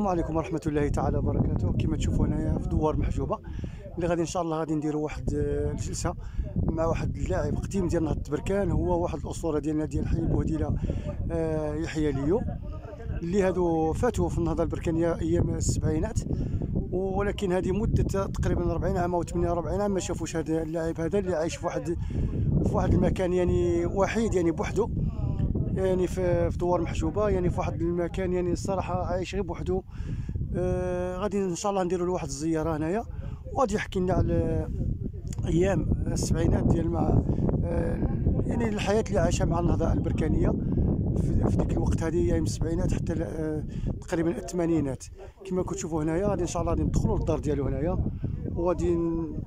السلام عليكم ورحمة الله تعالى وبركاته. كما تشوفوا هنايا في دوار محجوبة اللي غادي إن شاء الله غادي نديروا واحد آه، الجلسة مع واحد اللاعب قديم ديال نهضة بركان هو واحد الأسطورة ديالنا ديال حي بوهديلة آه، يحيى ليو اللي هادو فاتوا في النهضة البركانية أيام السبعينات ولكن هذه مدة تقريبا 40 عام أو 48 عام ما شافوش هذا اللاعب هذا اللي عايش في واحد في واحد المكان يعني وحيد يعني بوحده يعني في دوار محجوبة يعني في واحد المكان يعني الصراحة عايش غير بوحدو. آه غادي إن شاء الله نديروا له واحد الزيارة هنايا وغادي يحكي لنا على أيام السبعينات ديال مع آه يعني الحياة اللي عاشها مع النهضة البركانية في ديك الوقت هذه أيام السبعينات حتى آه تقريبا الثمانينات. كما كتشوفوا هنايا غادي إن شاء الله غادي ندخلوا للدار ديالو هنايا وغادي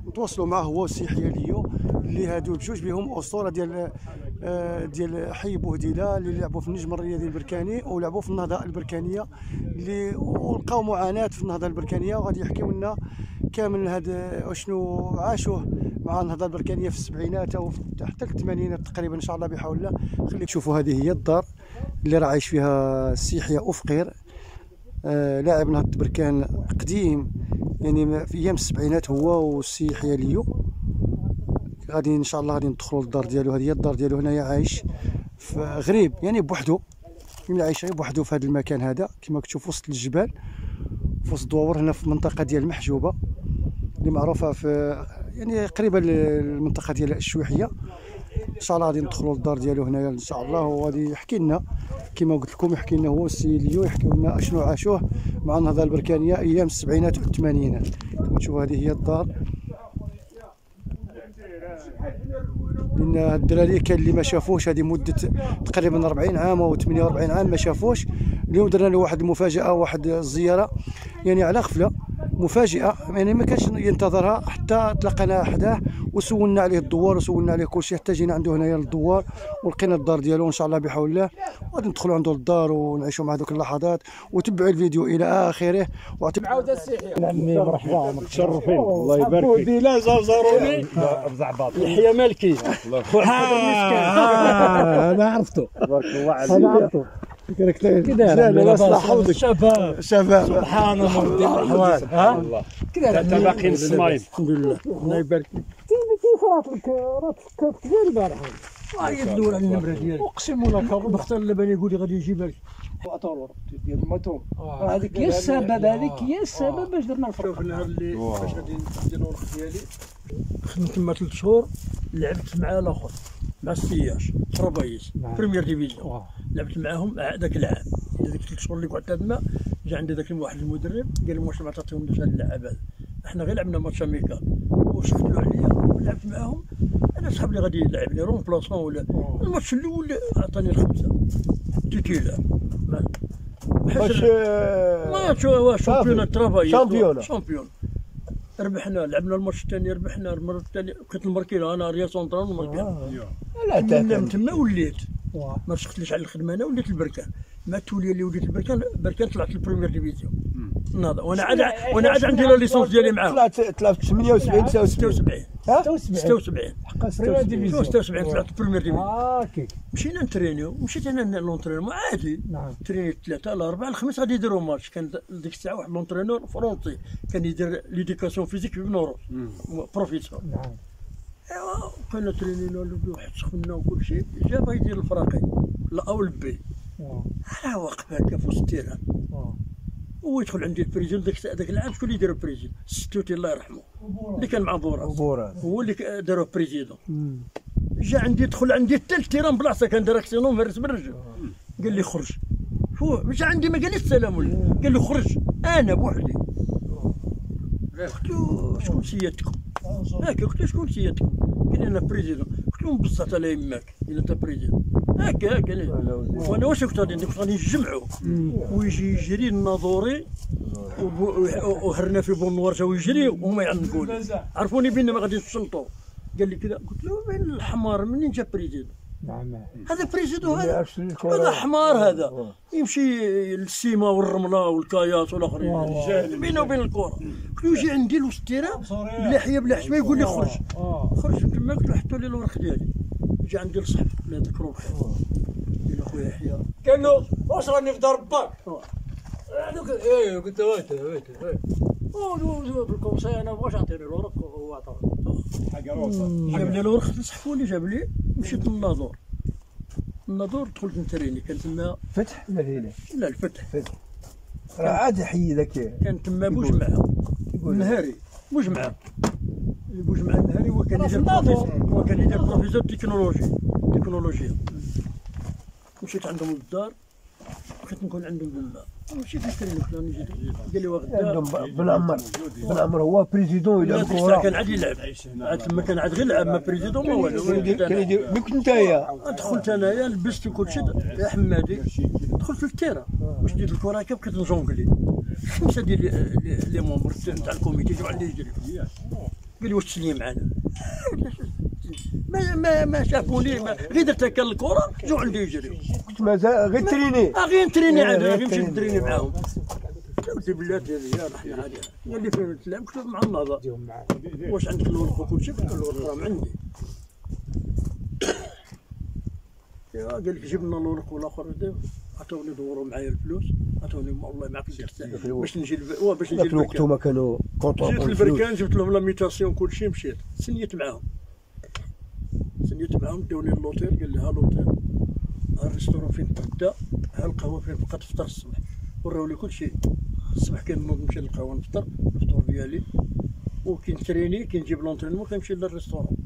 نتواصلوا معاه هو والسي حيا ليو اللي هادو بجوج بهم أسطورة ديال ديال حي بوهديلة اللي لعبوا في النجم الرياضي البركاني ولعبوا في النهضة البركانية اللي ولقاو معاناة في النهضة البركانية. وغادي يحكيو لنا كامل هذا وشنو عاشوه مع النهضة البركانية في السبعينات أو حتى الثمانينات تقريبا إن شاء الله بحول الله. خليك تشوفوا هذه هي الدار اللي راه عايش فيها السي يحيى افقير آه لاعب نهضة بركان قديم يعني في أيام السبعينات هو والسي يحيى ليو. غادي إن شاء الله غادي ندخلوا للدار ديالو. هذه هي الدار ديالو هنايا عايش غريب يعني بوحدو يعني عايش غير بوحدو في هذا المكان هذا. كما كتشوف وسط الجبال في وسط دواور هنا في المنطقة ديال المحجوبه اللي معروفة في يعني قريبة للمنطقة ديال الشويحيه إن شاء الله غادي ندخلوا للدار ديالو هنايا إن شاء الله وغادي يحكي لنا. كما قلت لكم يحكي لنا هو السي ليو يحكي لنا أشنو عاشوه مع النهضه البركانية أيام السبعينات والثمانينات. كما تشوفوا هذه هي الدار. لأن الدراري كان اللي ما شافوش هذه مدة تقريبا 40 عام أو 48 عام ما شافوش. اليوم درنا له واحد المفاجاه واحد الزياره يعني على غفلة. مفاجئة. يعني ما كانش ينتظرها حتى تلاقينا حداه وسولنا عليه الدوار وسولنا عليه كل شيء. حتى جينا عنده هنايا للدوار ولقينا الدار ديالو إن شاء الله بحول الله. وغادي ندخلوا عنده للدار ونعيشوا مع ذوك اللحظات. وتبعوا الفيديو إلى آخره. واعتبر عاود السيحي عمي مرحبا متشرفين. الله يبارك فيك. ودي لا زرزروني بزعباط يحيى مالكي. أنا عرفته. تبارك الله أنا عليك عرفته. كده لا، لا، لا، حوضك شباب شباب سبحان الله ودي الاحوال ها؟ كده انت باقي نسمايل الحمد لله. الله يبارك فيك. كيف راتك رات فكرت كثير البارح هاي الدور على النمره ديالي أقسم لك بختار اللبن يقول لي غادي يجيبها لك. ديال الموتور هذيك هي السبب هذيك هي السبب باش درنا الفرق. شوف النهار اللي باش غادي نديرو الوقت ديالي. خدمت تما ثلاث شهور لعبت مع الآخر مع السياش ترابايس première division لعبت معاهم ذاك العام. ذاك ثلاث شهور اللي قعدت تما جا عندي ذاك واحد المدرب قال لي واش ما تعطيهمناش هاد اللاعب هذا. إحنا غير لعبنا match amical وشفت له عليا؟ ولعبت معاهم. أنا صحاب اللي غادي يلعبني رون بلاسون ولا الماتش الأول عطاني الخمسة. تيتيلار باش ما شو شامبيون ترافاي شامبيون. شامبيون ربحنا لعبنا الماتش الثاني ربحنا المره الثانية بقيت الماركيلا أنا ريال سونترال الماركيلا من من تما وليت ما سقتليش على الخدمه أنا وليت البركان مع التوليه اللي وليت البركان بركان طلعت البريمير ديفيزيون النهضه وأنا عاد وأنا عاد عندي لا ليسونس ديالي معاهم طلعت طلعت 78 79 76 76 76 76 طلعت البريمير ديفيزيون آه كي مشينا نترينيو. مشيت أنا لونترينمون عادي. نعم. تريني ثلاثة الأربعة الخميس غادي يديروا ماتش. كان ديك الساعة واحد لونترينور فرونسي كان يدير ليديكاسيون فيزيك في بنورو بروفيسور نعم. أيوا بقينا ترينينا واحد سخنا وكل شيء. جا بغا يدير الفراقي لا أو البي آه، أنا واقف هكا في وسط التيران. آه. هو يدخل عندي البريزيون ذاك ذاك العام شكون اللي يدير البريزيون الستوتي الله يرحمه. اللي كان مع بوراس. بوراس. هو اللي داروا بريزيدون. جا عندي دخل عندي حتى التيران بلاصة كان ديريكسيون فيرس بالرجل قال لي خرج. هو جا عندي ما قال السلام ولا. قال لي خرج. أنا بوحدي. قلت له شكون سيادتكم؟ هكا قلت له شكون سيادتكم؟ قال لي أنا بريزيدون. قلت له بسط على يماك. الا أنت بريزيدون. هكا هكا. وأنا واش كنت غادي؟ كنت غادي نجمعوا ويجي يجري الناظوري وهرنا في بونوارجا ويجري وهما يعنقوا لي عرفوني بينا ما غادي نسلطوا قال لي كذا. قلت له وين الحمار؟ منين جا بريزيدون نعم. هذا بريزيدون هذا. هذا حمار هذا. يمشي للسيما والرملة والكايات والآخرين. بينه وبين الكره قلت له يجي عندي الوسطيرة بلحية بلا حشمه يقول لي خرج. خرج من تما قلت له حطوا لي الورق ديالي. جا عندي الصحف الله يذكره بخير قال له خويا يحيى. له واش راني في دار باك هذوك إيه قلت له ويت ويت ويت بالكونسي أنا بغاش اعطيني الورق؟ وهو عطاني جاب لي الورق نسحفوا لي جاب لي مشيت للناظور. الناظور دخلت نتريني كان تما فتح ولا هنا لا؟ الفتح. راه عاد حي ذاك. كان تما بوجمعه النهاري بوجمعه بوجمعه النهاري هو كان يدير بروفيسور هو كان يدير professeur technologie تكنولوجيا مشيت عندهم للدار بغيت نكون عندهم بالله مشيت له راني جيت قال لي واخد عندهم بن عمر بن عمر هو président يلعب كره كان عاد يلعب. عاد تما كان عاد غير يلعب ما président ما والو. كنت نتايا دخلت انايا لبست كل شيء يا حمادي. دخلت لل terrain واش ديت الكرة هكا؟ بقيت نجونكلي خمسة ديال لي- membres تاع ال comité جاو عندي يجري. قال لي واش تسني معانا؟ ما ما ما شافوني غير درت هكا الكرة جاو عندي يجري. كنت مازال غير تريني. آه غير نتريني عاد غير نمشي تريني. نتريني معاهم. قلت بالله يا رحمة عليها. قال لي فين تلعب له مع النهضة واش عندك الورق وكل شيء قلت له راه عندي. قال لك جيب لنا الورق والاخر عطوني دوروا معايا الفلوس. عطوني والله معك باش نجي باش نجي الوقت هما كانوا contents جيت البركان جبت لهم la mutation كل شيء مشيت. سنيت معاهم. سنيت معاهم داوني ل l'hôtel قال لي ها l'hôtel ها ال restaurant فين تغدى ها القهوة فين؟ بقى تفطر الصبح. وراو لي كل شيء الصبح كنوض نمشي للقهوة نفطر الفطور ديالي. وكي نتريني كي نجيب l'entraînement كنمشي لل restaurant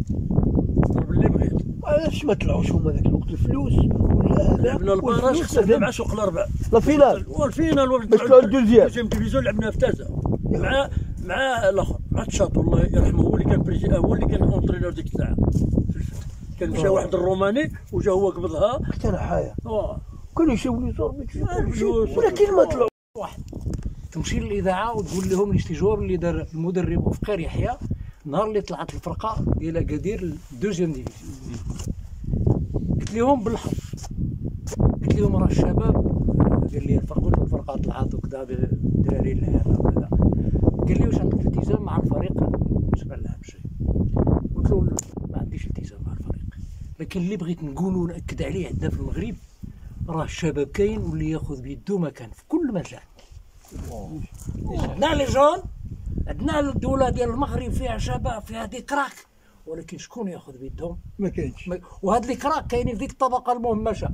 نضرب اللي بغيت. علاش ما طلعوش هما ذاك الوقت؟ الفلوس ولا هذا؟ لعبنا ال barrage خسرنا مع سوق الاربع la finale. وال finale باش طلعوا ال deuxième. deuxième division لعبنا في تازا مع مع الآخر. مع تشاط الله يرحمه هو اللي كان هو اللي كان entraîneur ديك الساعة. في الفتح كان مشى واحد الروماني وجا هو قبضها. أنا حايا آه. كانوا يشاو لي زور بيت الفلوس. ولكن ما طلعوا تمشي للإذاعة وتقول لهم الاستجواب اللي دار المدرب وفقير يحيى. نهار اللي طلعت الفرقة ديال اكادير ال deuxième division قلت لهم بالحظ قلت لهم راه الشباب قال لي الفرقه الفرقة طلعت وكذا بالدراري اللعابه وكذا. قال لي واش عندك التزام مع الفريق؟ لها شيء قلت له ما عنديش التزام. لكن اللي بغيت نقول ونأكد عليه عندنا في المغرب راه الشباب كاين واللي ياخذ بيدو مكان في كل مكان عندنا les jeunes عندنا الدولة ديال المغرب فيها شباب فيها des cracks ولكن شكون ياخذ بيدهم؟ ما كاينش. وهاد les cracks كاينين في ديك الطبقة المهمشة.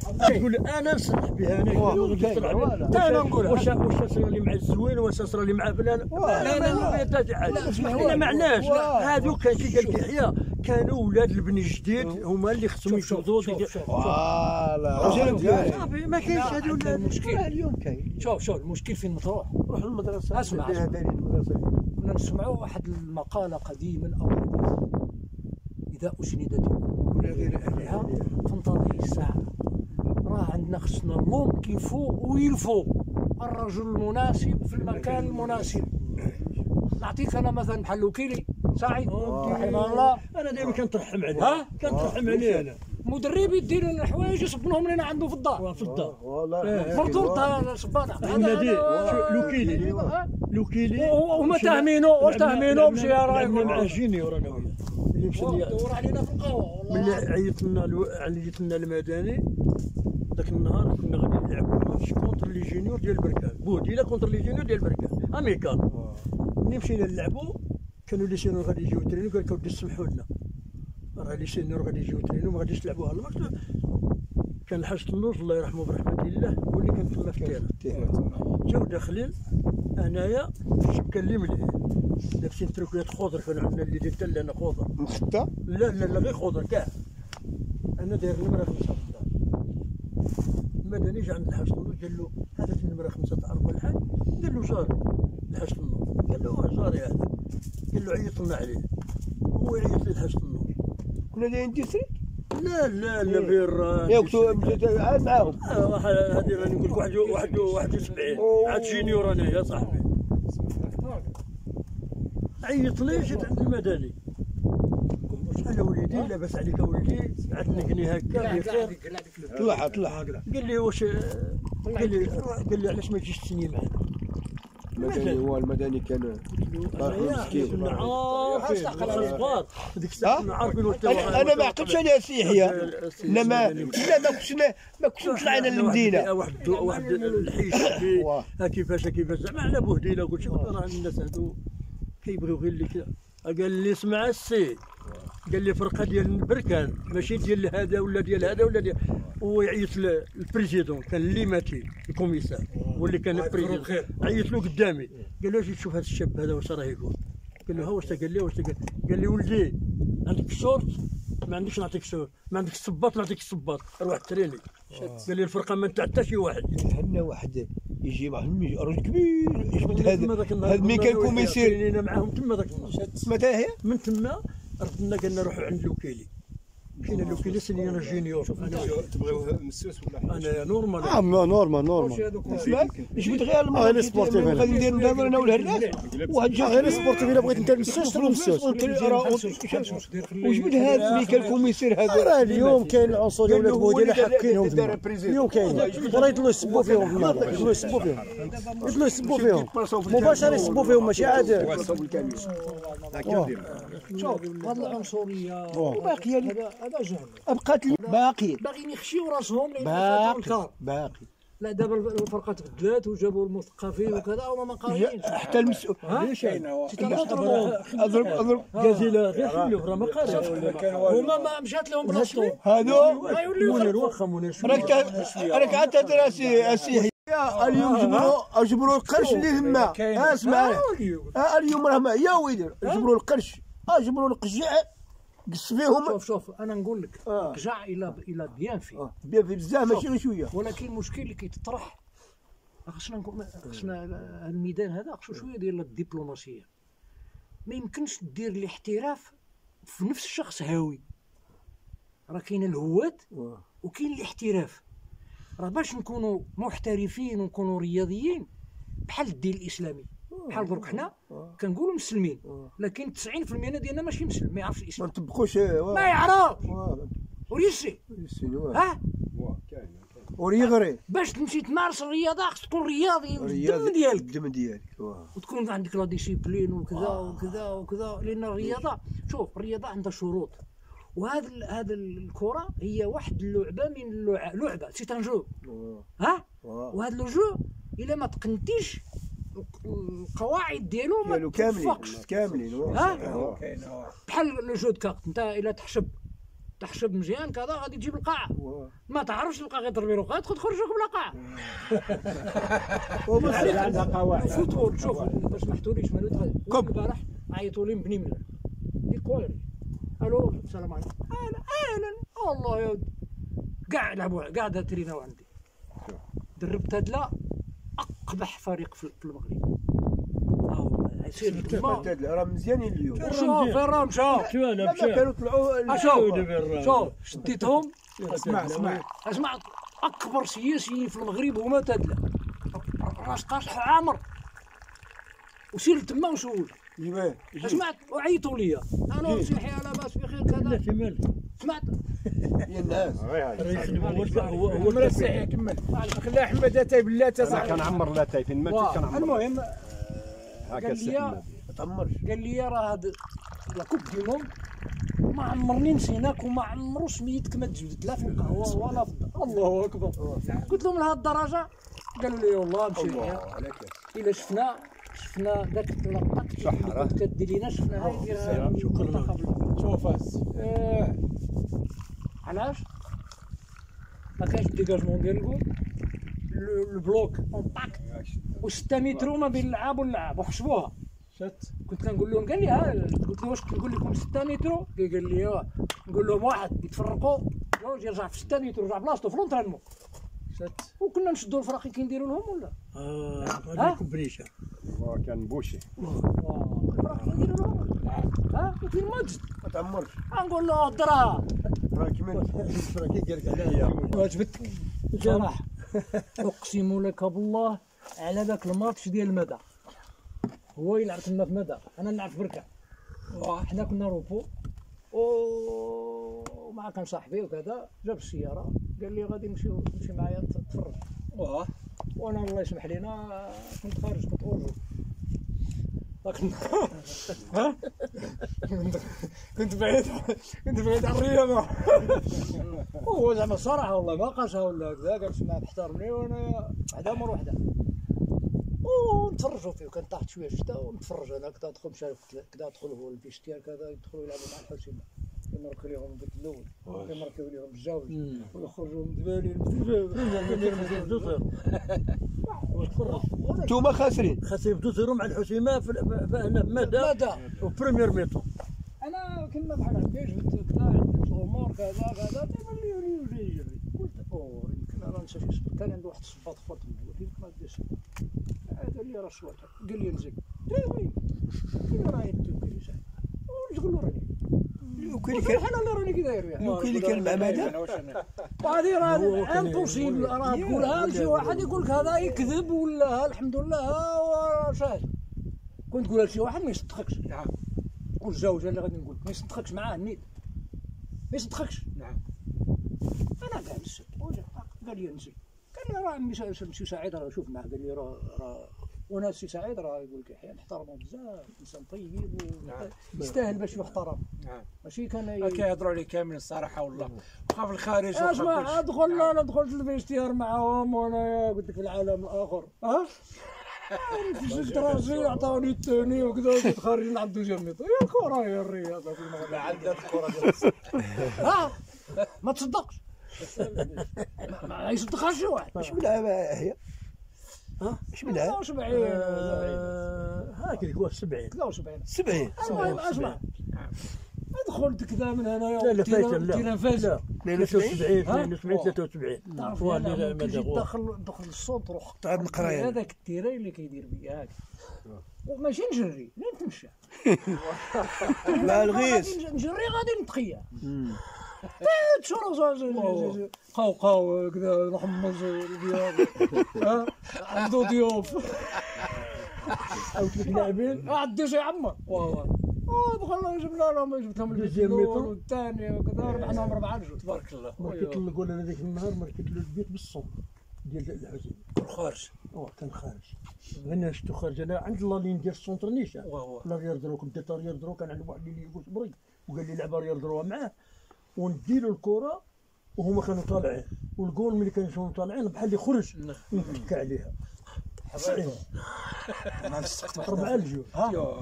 تقول أنا نسمح بها أنا. أنا نقول واش واش صرا لي مع الزوين واش صرا لي مع فلان؟ لا لا ما عناش هذوك كان كي قال يحيى كانوا ولاد البن الجديد هما اللي خصهم يشوفوا voilà صافي ما كاينش هذو المشكل اليوم كاين. شوف شوف المشكل فين تروح روح المدرسة. أسمع، كنا نسمعوا واحد المقالة قديما حديثا إذا أسندت الأمور لغير أهلها فانتظر الساعة راه عندنا خصنا اللوم كيفو ويلفو الرجل المناسب في المكان المناسب. نعطيك أنا مثلا بحال وكيلي سعيد رحمه الله. أنا دائما كنترحم عليه. ها؟ كنترحم عليه أنا. مدرب يدير لنا الحوايج يصبنهم لنا عنده في الدار. في الدار. والله مرطوط صبانة ولادي لوكيلي لوكيلي وهما تاهمينو واش تاهمينو مشي لعبنا مع junior أنا وياه اللي مشى لي. دور علينا في القهوة. والله. ملي عيط لنا. عيط لنا المدني. ذاك النهار كنا غادي نلعبوا match contre les juniors ديال بركان بودي لا contre les juniors ديال بركان amical ملي مشينا نلعبوا كانوا les seniors غادي يجيو ترينو قال لك اودي سمحوا لنا. راه les seniors غادي يجيو ترينو ما غاديش تلعبوا هالماتش كان الحاج النوز الله يرحمه برحمة الله هو اللي كان تما في ال terrain. جاو داخلين أنايا كان اللي مليح. لابسين تركيات خضر كانوا عندنا اللي دير تلنا خضر. مخته لا لا لا غير خضر كاع. أنا داير نمره خمسة. في المدني جا عند الحاج النور قال له هذا النمره خمسة تعرف الحاج قال له جاري. الحاج النور قال له أه جاري هذا. قال له عيط لنا عليه. هو يعيط للحاج النور كنا دايرين ديسري لا لا لا غير يا كنت عاد معاهم. آه، هذه راني نقول لك واحد واحد 71 عاد جينيور أنا يا صاحبي. عيط لي جيت عند المدني. شحال وليدي؟ لاباس عليك وليدي. عاد نقني هكا بخير طلع طلع قال لي واش قال لي قال لي علاش ما تجيش تسني معنا المدني هو المدني كان مسكين. واش أنا أنا ما عقلتش عليها سي يحيى انما لا ما كنتش ما كنتش طلعنا للمدينه واحد واحد الحيش كيفاش كيفاش؟ زعما على بوهدينا قلت شوف راه الناس هادو كيبغيو غير اللي كذا قال لي اسمع السي قال لي فرقة ديال البركان. ماشي ديال هذا ولا ديال هذا ولا ديال ويعيط ل- البريزيدون كان اللي ماتي الكوميسار هو اللي كان البريزيدون. عيط له قدامي. قال له أجي تشوف هذا الشاب هذا واش راه يقول. قال له ها واش قال لي واش قال قال لي ولدي عندك الشورت ما عندكش نعطيك شورت ما عندك الصباط نعطيك الصباط روح تريني قال لي الفرقة ما نتاع حتى شي واحد. حنا واحد يجي مع المي رجل كبير يجبد هذا هذا مين كان كوميسير معاهم تما ذاك النهار. متى هي؟ من تما. ردنا قلنا نروحوا عند الوكيلي مشينا للوكيلي سني أنا جونيور أنا تبغيو مسوس ولا أنا نورمال آه نورمال نورمال جبد غير المرة لي سبورتيف. غادي ندير دابا أنا والهراس واحد جا غير سبورتيف الا بغيت انت المساج المساج وجبد هذا مين كان كوميسير هذا راه اليوم كاين العنصريه قال له ولاد هو بودي اللي اللي حاكينهم اللي. اليوم كاين وراه يضلوا يسبوا فيهم في المغرب يضلوا يسبوا فيهم يضلوا يسبوا فيهم مباشره يسبوا فيهم ماشي عاد شوف هذه العنصريه وباقية لي- هذا جهل بقات لي باقي. باغيين يخشيو راسهم باقي باقي. لا دابا الفرقة تبدلات وجابوا المثقفين وكذا وما ما قاريينش حتى المسؤول اضرب اضرب جازيلا غير خلوه راه ما قاريش هما ما مشات لهم راسهم هذو ما يوليو منير يخلقوا. واخا منير شو راك راك عاد تهدر اسي أسي اليوم جبروا جبروا القرش اللي تما ها اسمع. اليوم راه ما يا ويدر جبروا القرش. ها جبروا القجع قص فيهم شوف شوف أنا نقول لك آه. رجع إلى إلى بيان فيه. آه، بيان في بزاف ماشي غير شوية ولكن المشكل اللي كيتطرح خصنا خصنا هذا الميدان هذا خصو شوية ديال الدبلوماسية. ما يمكنش دير الاحتراف في نفس الشخص هاوي. راه كاين الهوات وكاين الاحتراف. راه باش نكونوا محترفين ونكونوا رياضيين بحال الدين الإسلامي. بحال درك حنا كنقولوا مسلمين. لكن 90% ديالنا ماشي مسلم ما يعرفش ما الاسلام نطبقوش ما يعرف. وريسي. ها؟ وريغري باش تمشي تمارس الرياضة خص تكون رياضي الدم ديالك. الدم ديالك. وتكون عندك la discipline وكذا وكذا وكذا لأن الرياضة شوف الرياضة عندها شروط. وهذا هذا الكرة هي واحد اللعبة من اللع- لعبة. c'est un jeu. ها. وهذا le jeu إلا ما تقنتيش القواعد ديالو ما كاملين توفقش. كاملين واه. ها؟ واه. بحال le jeu de cartes انت الا تحسب تحسب مزيان كذا غادي تجيب القاعه واه. ما تعرفش تلقى غير ضربي رقعة تدخل تخرجك بلا قاعه ال football شوف ما سمحتوليش نتغ- البارح عيطوا لي من بني ملا ديكويري ألو السلام عليكم. أهلا أهلا. والله يا ودي كاع لعبوا قاعدة تريناو عندي دربت هدلا اقبح فريق في المغرب. راه مزيانين اليوم. شوف فين راه مشى شو أنا لما مشى كانوا طلعوا أشوف شوف شديتهم. اسمع اسمع. أسمع أكبر سياسيين في المغرب هما تدلا راس قاصح عامر. وسير تما وسول. جيباه سمعت وعيطوا لي أنا مسيحي على باس بخير كذا. سمعت. يا الناس هو هو الساعة كمل. خلي أحمد اتاي بالله أنا تصاحب كنعمر لا تاي فين ما كنت كنعمر المهم هكا قال لي تعمرش قال لي راه هاد la coupe du monde ما عمرني نسيناك وما عمرو سميتك ما تجبد لا في القهوة ولا في الدار. الله أكبر. قلت لهم لهاد الدرجة؟ قالوا لي والله مشي إلا شفنا شفنا ذاك راه. كدير لينا شفناها يديرها شكراً. المنتخب. شوف آه. علاش ما كانش ديجاجمون ديال الجول لو- البلوك كومباكت و6 متر ما بين اللعاب واللعاب وحسبوها شت كنت كنقول لهم قال لي ها قلت له واش نقول لكم 6 متر قال لي آه نقول لهم واحد يتفرقوا جوج يرجع في 6 متر يرجع بلاصتو في لونترينمون شت وكنا نشدوا الفراق اللي كنديروا لهم ولا آه ها؟ هذيك بريشه هو كان بوشي واه، الفراق اللي كنديروا لهم ها وفين ماجد ما تعمرش نقول له درا راه كمل واجبتك صراحة أقسم لك بالله على ذاك الماتش ديال المدى هو يلعب تما في مدى. أنا نلعب في بركة. حنا كنا روبو. ومع كان صاحبي وكذا. جاب السيارة. قال لي غادي نمشيو تمشي معايا تتفرج واه. وأنا الله يسمح لينا كنت خارج كنت كنت- بعيد كنت بعيد عن الرياضه هو زعما الصراحه والله ما قاسها ولا كذا قال سمع تحترمني وأنا وحدة مر وحدة. ونتفرجوا فيه كان طاحت شوية الشتاء ونتفرج أنا كنت ادخل مشى كذا ادخل هو الفيستير كذا يدخلوا يلعبوا مع الحسيمه يمركوا لهم البيت الأول يمركوا لهم الزوج ويخرجوا من دبالي انتوما خاسرين. يبدو زيرو مع الحسيمة هنا في مادا مادا وبريمير ميتون أنا كنا بحال هكا جبت الأمور كذا كذا تيبان لي يوري يوري يوري قلت أوه يمكن أنا نسى شي كان عنده واحد الصباط قلت يمكن ما ديش قال لي راه شوية. قال لي له وين قال لي راه وتقول له راني؟ له بحال أنا راني كي داير اللي كان مع ماذا وهذه راه امبوسيبل راه تقولها لشي واحد يقول لك هذا يكذب ولا الحمد لله شاهد كنت تقولها لشي واحد ما يصدقكش. نعم. والزوجه اللي غادي نقول ما يصدقكش معاه النيت. ما يصدقكش. نعم. أنا جالس وجا قال لي نزل قال لي راه عمي سعيد راه شوف معاه. قال لي راه راه وأنا سي سعيد راه يقول لك يحيى نحترمه بزاف إنسان طيب نعم. يستاهل باش يحترم. نعم. ماشي كان ي- كيهضروا عليه كامل الصراحة والله. وخا في الخارج اسمع. ادخل لا لا دخلت ال vestiaire معاهم وأنا قلت لك في العالم الآخر. ها؟ شفت راسي عطاوني التوني وكذا قلت خارج نلعب دوزيام ميطو يا الكره يا الرياضه في المغرب عندنا الكره ها؟ ما تصدقش. ما- يصدقهاش شي واحد. اش بلعب يحيى ها؟ اش بلعب 73 هاك هو 70 73 70 المهم اسمع دخلت كذا من هنا لا لا فايته لا. تيران فاز لا. 73 72 73 تعرف هو اللي داخل دخل الصوت روح تعب نقرايا هذاك التيري اللي كيدير بيا هاك وماشي نجري. لا نتمشى مع الغيس نجري غادي نتخيا تشرو قاو كذا نحمص البياض ها؟ عنده ضيوف. عاود لك لاعبين عدي شي عمر والله. دخلنا جبنا لهم جبت لهم البيت دوزيام الأول ميطو. والثاني وكذا ربحناهم أربعة جوج. تبارك الله. مركت نقول أنا ذاك النهار مركت له البيت بالصوم ديال الحسين. الخارج هو كان خارج. أنا شفتو خارج. أنا عند لا لين ديال السونتر نيشان. لا ريال درو كنت درت ريال درو كان عند واحد اللي يقول صبري وقال لي لعبة ريال درو معاه. ونديروا الكره وهما كانوا طالعين والجول ملي كانوا طالعين بحال اللي خرج ونتكى عليها 90 أربعة لجوج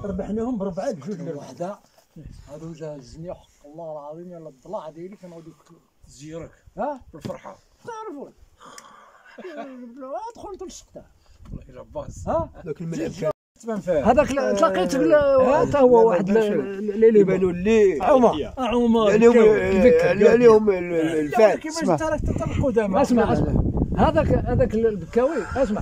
ربحناهم بربعة لجوج لربح. وحده هادو جازني حق الله العظيم يلا الضلاع ديالي كانوا غادي يقتلوا زيرك ها بالفرحه تعرفون دخلت لصقتها والله الا باص ها ذاك الملعب كان هذاك تلاقيت حتى هو واحد اللي يبانوا اللي عمر. عمر. عليهم الفعل كيفاش ترى القدامى اسمع اسمع. هذاك هذاك البكاوي اسمع.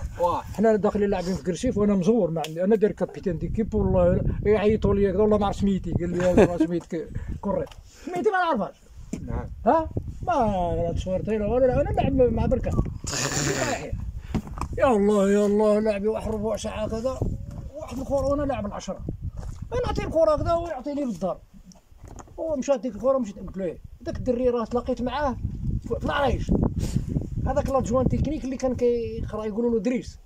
حنا داخلين لاعبين في كرشيف وأنا مزور ما عندي. أنا داير كابيتان ديكيب والله يعيطوا لي والله ما عرف سميتي. قال لي هذا سميتك. كوري سميتي ما نعرفهاش. نعم. ها؟ ما لا ولا لا أنا نلعب مع بركه يا الله يا الله لاعبي واحد ربع ساعه كذا. واحد الكره وأنا لاعب العشرة. أنا نعطيه الكره كذا ويعطيني بالدار. هو مشى ديك الكره مشيت قلت له ذاك الدري راه تلاقيت معاه في العرايش هذاك لادجوان تكنيك اللي كان كيقرأ يقولوا له دريس.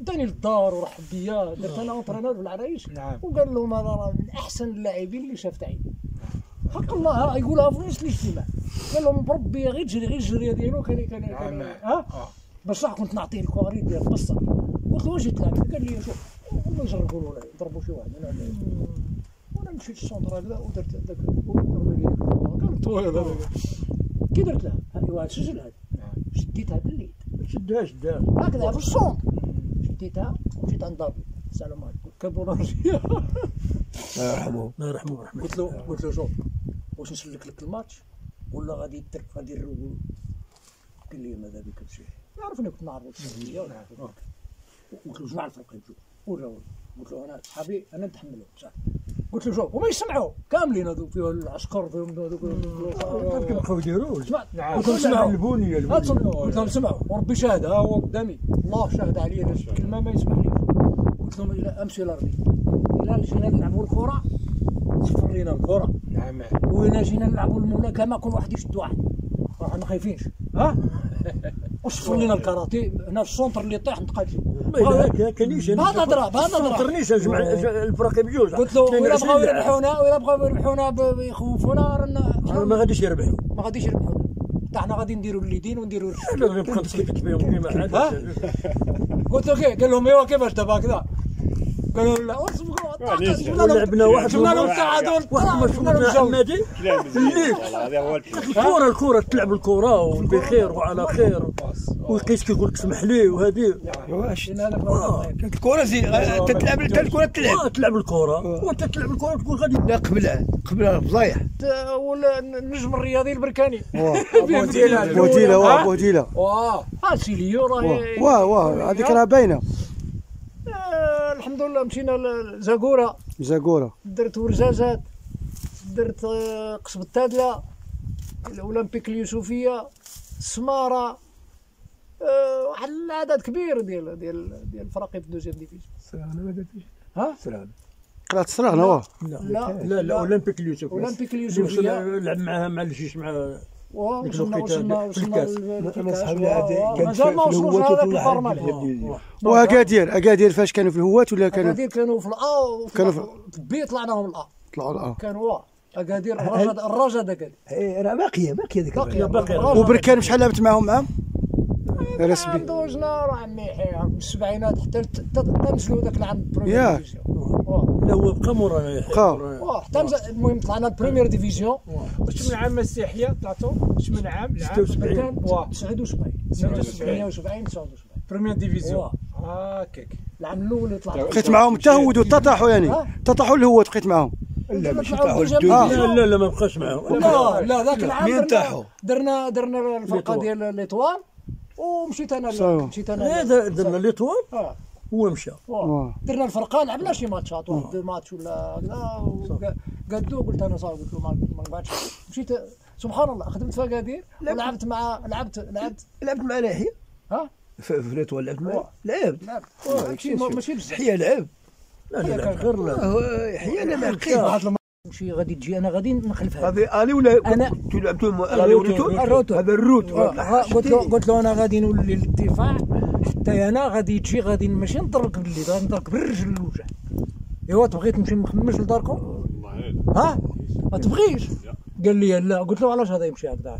داني للدار ورحب بيا درت أنا اونترينور في العرايش نعم. وقال لهم هذا راه من أحسن اللاعبين اللي شافت عيني. حق الله ها يقولها في وسط الاجتماع. قال لهم بربي غير جري غير الجريه ديالو كان كان كان نعم. ها؟ آه. بصح كنت نعطيه الكواري ديال بصح قلت له واش تلعب قال لي شوف نجربوا له ولا يضربوا شي واحد أنا وأنا مشيت للسونتر هكذا ودرت هذاك. كان طويل هذاك كي درت له ايوا سجل هذا. شديتها باليد شدها شدها هكذا في الصوت. شديتها ومشيت عند دافيد السلام عليكم. كابورانجيا الله يرحمه. الله يرحمه ورحمه قلت له قلت له شوف واش نسلك لك الماتش؟ ولا غادي غادي يروقوا قال لي ماذا بك بشيء؟ يعرفني كنت نعرف السعوديه ونعرف الفرق. قلت له جمع الفرق يمشوا وجاو قلت له أنا صحابي أنا نتحملهم صح قلت له شوف وما يسمعوا كاملين هذوك فيهم العسكر فيهم هذوك كيبقاو يديروا سمعت نعم. قلت لهم سمعوا البنيه قلت لهم سمعوا وربي شاهد ها هو قدامي الله شاهد علي هذا الكلمة ما يسمحليش قلت لهم إلى امشي لارضي إلى جينا نلعبوا الكره صفر لينا الكره نعم وين جينا نلعبوا الملاكمه كل واحد يشد واحد راح ما خايفينش ها وصفوا لنا الكاراتيه هنا في السونتر اللي طاح نتقاتلوا هكا كانيش بهذا ضرب بهذا ضرب خاطرنيش جمع الفرق بجوج قلت له ولا 22 بغاو. يربحونا ولا بغاو يربحونا يخوفونا رانا ما غاديش يربحوا. ما غاديش يربحونا. حتى حنا غادي نديروا اليدين ونديروا قلت له قال لهم ايوا كيفاش دابا كذا قالوا لا اصبروا ولعبنا واحد جبنا لهم تعادل واحد شفنا جو. حمادي الليل. الكورة الكورة تلعب الكورة وبخير وعلى خير. ويقيس كيقول لك سمح لي وهذه واش؟ الكره زين آه، تتلعب انت الكرة تلعب. آه، تلعب الكورة. وانت تلعب الكورة تقول غادي لا قبل قبل فضايح ولا النجم الرياضي البركاني. بوديله واه بوديله واه ها؟ سيليو راهي واه واه هذيك راه باينة. آه، الحمد لله مشينا لزاكورا زاكورة. درت ورزازات. درت آه، قصب التادلة. الأولمبيك اليوسفية. السمارة. آه، واحد العدد كبير ديال ديال ديال الفرق في deuxième division ها؟ قرأت صراغنا واه لا. لا. لا. اولمبيك اليوسف اولمبيك وصل لعب معاها مع الجيش مع وصلنا ديك وصلنا أنا. صحابي. كان ما في الهوات وطلع. وأكادير أكادير فاش كانوا في الهوات ولا كانوا أكادير كانوا في الأ كانوا في- البي طلعناهم الأ. طلعوا الاه كانوا أكادير الرجاء الرجاء أكادير. إيه، راه باقيه باقية ذيك باقي باقي. الرجاء وبركان شحال لعبت معاهم عام رسمي. دوزنا راه عمي حي- من السبعينات حتى حتى نزلوا ذاك العام البريمير ياك. division. لا هو بقى مورانا بقى. حتى المهم طلعنا ال première division واش من عام السياحيه طلعتوا واش من عام العام؟ 76. كان واه. 79 78 79 79 première division واه. هاكاك العام الأول اللي طلع بقيت معاهم تهودوا تطاحوا يعني؟ تطاحوا الهوات بقيت معاهم. لا ماشي طاحوا. لا لا لا ما بقاش معاهم. لا لا ذاك العام مين درنا- طاحوا؟ درنا درنا الفرقة. ديال ليتوال ومشيت أنا صحيح. مشيت أنا هذا درنا ليتوال آه. هو مشى. درنا الفرقة لعبنا شي ماتشات واحد دو ماتش ولا هكذا قدو قلت أنا صافي قلت له ما ما نقعدش مشيت سبحان الله خدمت في اكادير ولعبت مع لعبت لعبت. لعبت مع يحيى ها؟ في في ليتوال لعبت معاه واه. لعبت. لعبت. ماشي بزاف. يحيى لعب. لا لا لا غير يحيى أنا واحد مشي غادي تجي أنا غادي نخلف هذا. هذا الي ولا لعبتوا الم- الروتو، الروتو. هذا الروت. قلت له قلت له أنا غادي نولي للدفاع حتى أنا غادي تجي غادي ماشي نضربك باليد غادي نضربك بالرجل الوجه. أيوا تبغي تمشي مخمش لداركم ها؟ ما تبغيش؟ قال لي لا. قلت له علاش هذا يمشي هكذا؟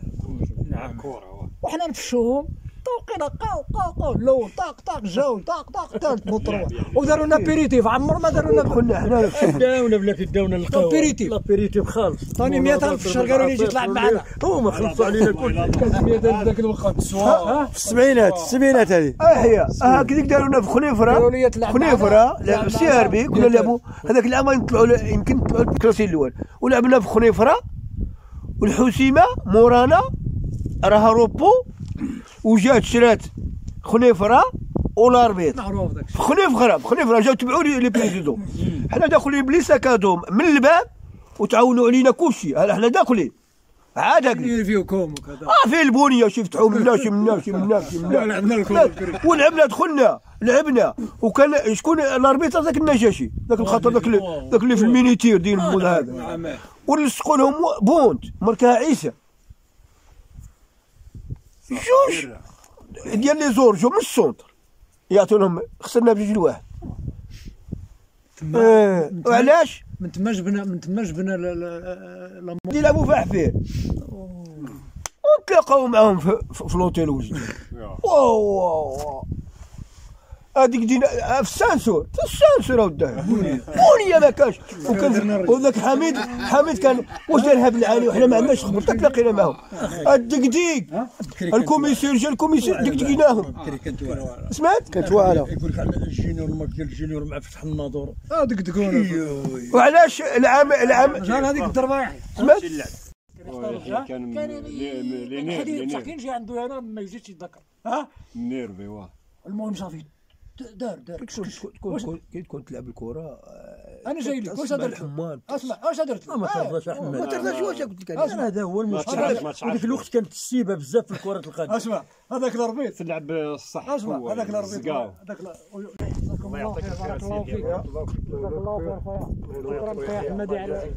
نعم. كوره وحنا نفشوهم. طوقنا قاو قاو قاو الأول طاق طاق جاو طاق طاق ثالث نطروا وداروا لنا بيريتيف عمر ما داروا لنا كنا حنا داونا بلاتي داونا القهوه لابيريتيف. لابيريتيف خالص. طاني 100,000 في الشهر قالوا لي جي تلعب معنا. هما خلصوا علينا كل كانت 100 ذاك الوقت. في السبعينات السبعينات هذه. يحيى آه كذيك داروا لنا في قالوا خنيفره لي تلعب معنا. خنيفره تلعب سي. آر بي. كنا نلعبوا هذاك العام نطلعوا يمكن نطلعوا الكلاسي الأول. ولعبنا في خنيفره والحسيمه مورانا راها روبو وجات شرات خنيفرة والاربيط معروف ذاك في خنيفرة في خنيفرة جاو تبعوا لي بريزيدون حنا داخلين بلي سكادهم من الباب وتعاونوا علينا كلشي. حنا داخلين؟ عاد هكذا. الشهر فيكم وكذا. آه في البونية شي فتحوا منا شي منا شي منا شي منا لعبنا. ولعبنا دخلنا لعبنا. وكان شكون الاربيتر ذاك النجاشي. ذاك الخطر ذاك اللي- ذاك اللي في المينيتير ديال المول هذا. ولصقوا لهم بونت ماركها عيسى. جوج ديال لي زور جو من السونتر يعطوا لهم خسرنا برجل واحد آه وعلاش؟ من تما جبنا من تما جبنا ل- ل- ل- يلعبوا في حفير ونتلاقاو معاهم في, في, في الاوتيل وجدي. واو واو واو. هذيك دينا في السانسور في السانسور وداه بونيه ما كانش وكان وذاك حميد حميد كان واش دارها بالعاني وحنا ما عندناش خبر تلاقينا معاهم. الدقديق الكوميسير جا الكوميسير دقدقيناهم سمعت؟ كانت واعرة. يقول لك على الجينيور الماك ديال الجينيور مع فتح الناظور. هذيك تكون وعلاش العام العام مجال هذيك الضربه سمعت؟ كان كان لينير مساكين جي عنده أنا ما يجيش يتذكر. ها؟ نيرفي واه. المهم صافي دار دار. كي تكون تلعب الكرة أنا جاي لك واش؟ الحمال أسمع واش درت له؟ ما آه، ترضاش أحمد. ما ترضاش واش قلت لك أنا هذا هو المشكل. وديك الوقت كانت السيبه بزاف في كره القدم أسمع هذاك الأربيط. تلعب الصح أسمع هذاك الزقاو هذاك الله خير بارك الله جزاك الله خير خويا. شكرا خويا. حمادي على